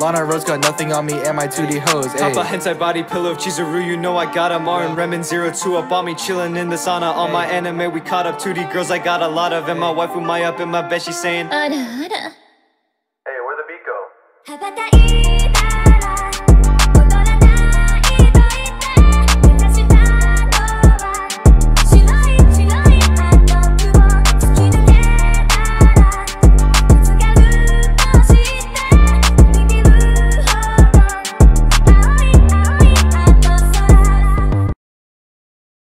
Lana Rhoades got nothing on me and my 2D hoes. Hey. Top a hentai body pillow of Chizuru, you know I got a Marin yeah. Remen 02 up on me, chillin' in the sauna. On my anime, we caught up 2D girls, I got a lot of. And my wife, who my up in my bed, she saying, Hey, where the beat go?